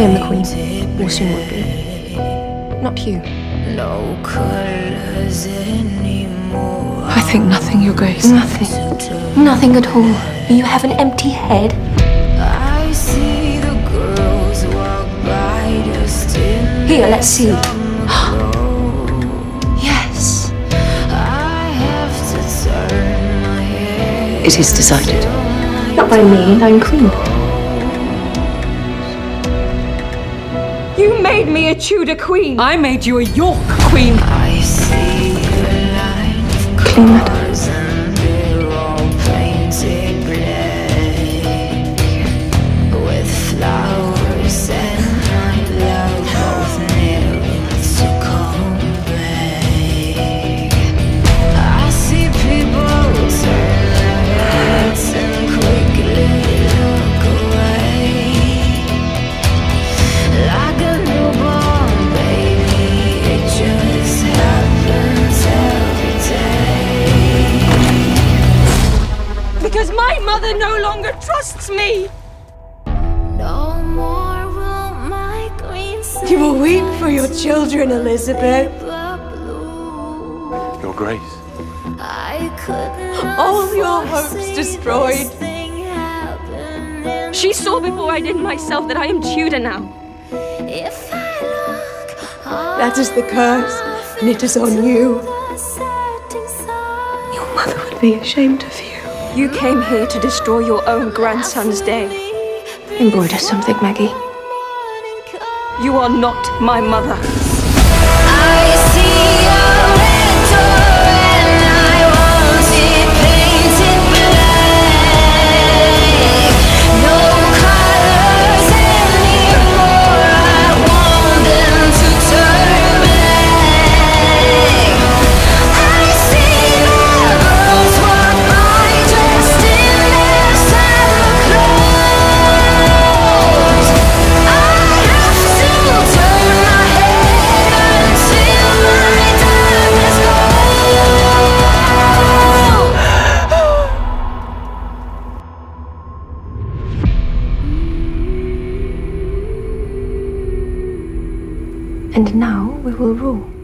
am the queen. Or soon will be. Not you. No colors anymore. I think nothing, Your Grace. Nothing. Nothing at all. You have an empty head. I see the girls walk by just in Here, let's see. Yes. I have to turn my head. It is decided. Not by me. I'm queen. You made me a Tudor queen. I made you a York queen. I see a line of Clean that. My mother no longer trusts me. No more will my queen You will weep for your children, Elizabeth. Your Grace. I couldn't All your hopes destroyed. She saw before I did myself that I am Tudor now. If I look That is the curse, and it is on you. the setting sun, Your mother would be ashamed of you. You came here to destroy your own grandson's day. Embroider something, Maggie. You are not my mother. I And now we will rule.